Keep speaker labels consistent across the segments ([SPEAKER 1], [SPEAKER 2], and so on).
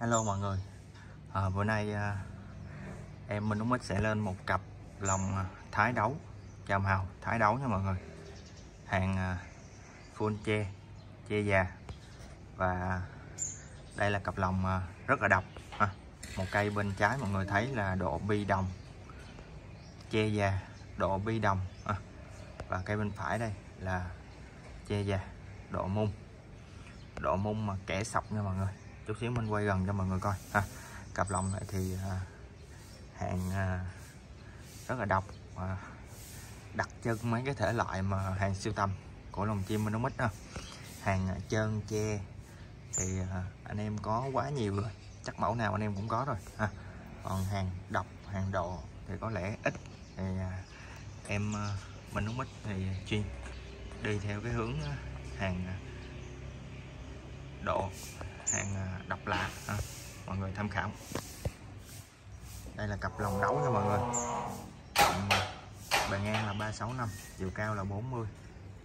[SPEAKER 1] Hello mọi người. À, Bữa nay à, em Minh Úng sẽ lên một cặp lòng à, thái đấu. Chào màu thái đấu nha mọi người. Hàng à, full che Che già. Và đây là cặp lòng à, rất là độc à, Một cây bên trái mọi người thấy là độ bi đồng. Che già Độ bi đồng à, Và cây bên phải đây là che già Độ mung. Độ mung mà kẻ sọc nha mọi người chút xíu mình quay gần cho mọi người coi ha. Cặp lồng này thì à, hàng à, rất là độc và đặc trưng mấy cái thể loại mà hàng siêu tầm của lồng chim mình nó mít đó. Hàng à, trơn che thì à, anh em có quá nhiều rồi. Chắc mẫu nào anh em cũng có rồi ha. Còn hàng độc hàng đồ thì có lẽ ít. Thì à, em à, mình nó mít thì chuyên đi theo cái hướng à, hàng à, độ hàng à, độc lạ ha. mọi người tham khảo. Đây là cặp lòng đấu nha mọi người. Bề ngang là 365 chiều cao là 40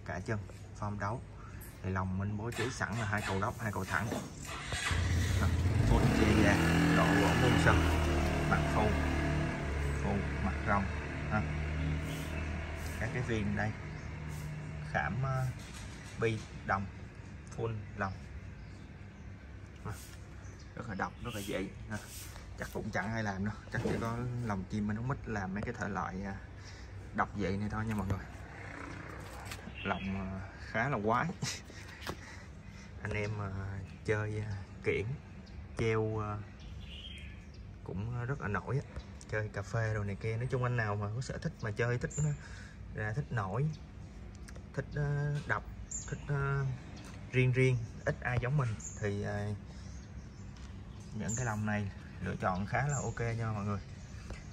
[SPEAKER 1] cả chân form đấu. Thì lòng mình bố trí sẵn là hai cầu đốc hai cầu thẳng. À, phun chia ra độ gỗ môn sân mặt phù phù mặt rồng ha. các cái viên đây. Khảm uh, bi đồng phun lòng rất là độc, rất là dễ chắc cũng chẳng ai làm đâu, chắc chỉ có lòng chim mình không mít làm mấy cái thể loại à, độc vậy này thôi nha mọi người. Lòng à, khá là quái. Anh em à, chơi kiển, treo cũng rất là nổi chơi cà phê rồi này kia, nói chung anh nào mà có sở thích mà chơi, thích ra thích nổi, thích đọc, thích riêng riêng, ít ai giống mình, thì những cái lồng này lựa chọn khá là ok nha mọi người.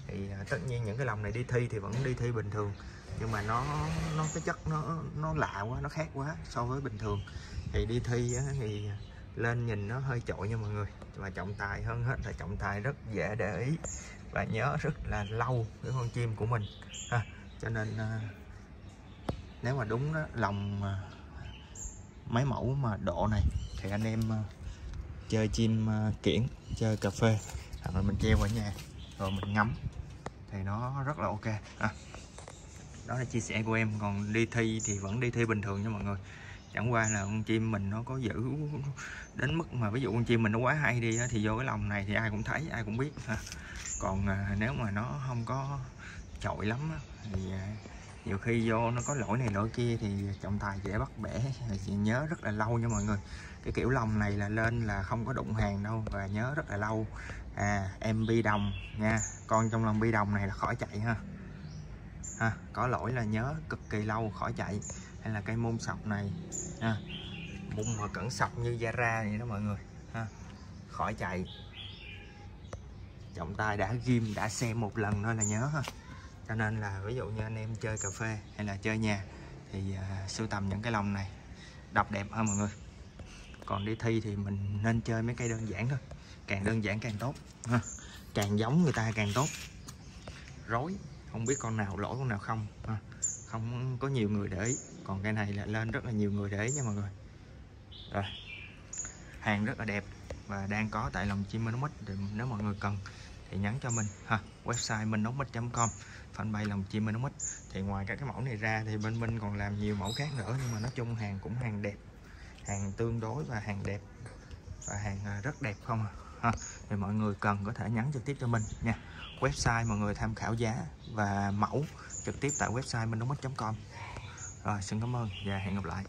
[SPEAKER 1] Thì à, tất nhiên những cái lồng này đi thi thì vẫn đi thi bình thường nhưng mà nó nó cái chất nó nó lạ quá nó khác quá so với bình thường. Thì đi thi á, thì lên nhìn nó hơi trội nha mọi người và trọng tài hơn hết là trọng tài rất dễ để ý và nhớ rất là lâu cái con chim của mình. Ha cho nên à, nếu mà đúng đó lòng à, mấy mẫu mà độ này thì anh em à, chơi chim ờ, kiển chơi cà phê hoặc là mình treo ở nhà, rồi mình ngắm thì nó rất là ok à. đó là chia sẻ của em còn đi thi thì vẫn đi thi bình thường nha mọi người chẳng qua là con chim mình nó có giữ đến mức mà ví dụ con chim mình nó quá hay đi thì vô cái lòng này thì ai cũng thấy, ai cũng biết ha. còn à, nếu mà nó không có chọi lắm thì à, nhiều khi vô nó có lỗi này lỗi kia thì trọng tài dễ bắt bẻ chị nhớ rất là lâu nha mọi người. Cái kiểu lồng này là lên là không có đụng hàng đâu và nhớ rất là lâu. À em bi đồng nha, con trong lòng bi đồng này là khỏi chạy ha. Ha, có lỗi là nhớ cực kỳ lâu khỏi chạy. Hay là cây môn sọc này, ha, môn mà cẩn sọc như Zara vậy đó mọi người, ha, khỏi chạy. Trọng tài đã ghim, đã xem một lần thôi là nhớ ha cho nên là ví dụ như anh em chơi cà phê hay là chơi nhà thì uh, sưu tầm những cái lồng này đọc đẹp hơn mọi người. Còn đi thi thì mình nên chơi mấy cây đơn giản thôi. Càng đơn giản càng tốt ha. càng giống người ta càng tốt. Rối không biết con nào lỗi con nào không ha. không có nhiều người để ý. Còn cái này là lên rất là nhiều người để ý nha mọi người. Rồi. Hàng rất là đẹp và đang có tại lòng chim nó thì nếu mọi người cần thì nhắn cho mình, ha. Website mình com, fanpage lòng chim mình thì ngoài các cái mẫu này ra thì bên mình còn làm nhiều mẫu khác nữa, nhưng mà nói chung hàng cũng hàng đẹp, hàng tương đối và hàng đẹp, và hàng à, rất đẹp không à ha. thì mọi người cần có thể nhắn trực tiếp cho mình nha. Website mọi người tham khảo giá và mẫu trực tiếp tại website mình com. Rồi, xin cảm ơn và hẹn gặp lại.